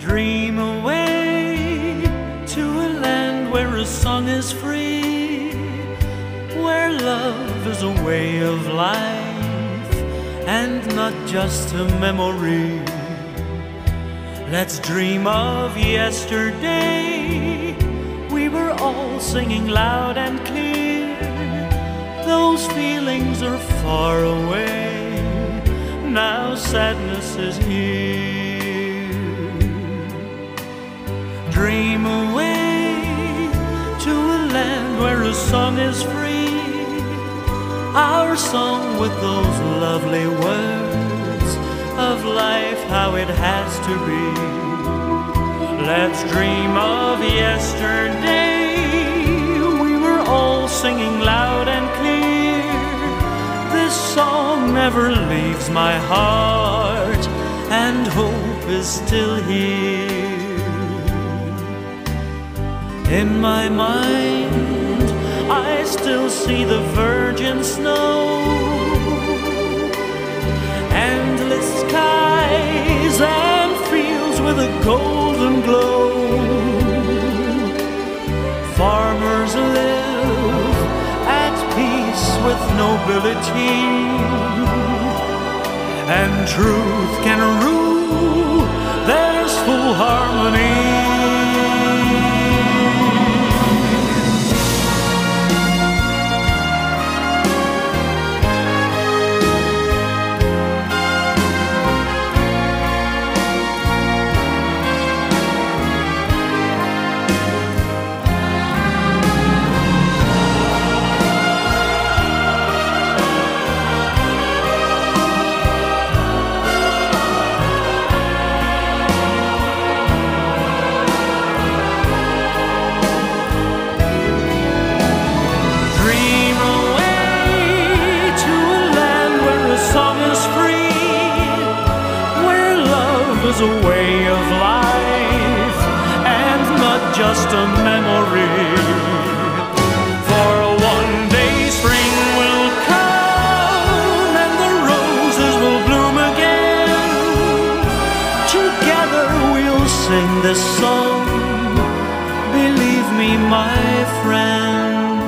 Dream away to a land where a song is free, where love is a way of life and not just a memory. Let's dream of yesterday. We were all singing loud and clear. Those feelings are far away. Now sadness is here. Dream away to a land where a song is free. Our song with those lovely words of life, how it has to be. Let's dream of yesterday. We were all singing loud and clear. This song never leaves my heart, and hope is still here. In my mind, I still see the virgin snow endless skies and fields with a golden glow. Farmers live at peace with nobility, and truth can rule. There's full harmony. A way of life and not just a memory. For one day spring will come and the roses will bloom again. Together we'll sing this song. Believe me, my friend.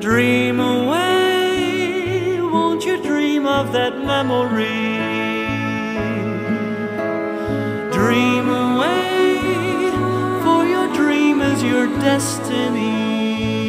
Dream away, won't you dream of that memory? Your destiny.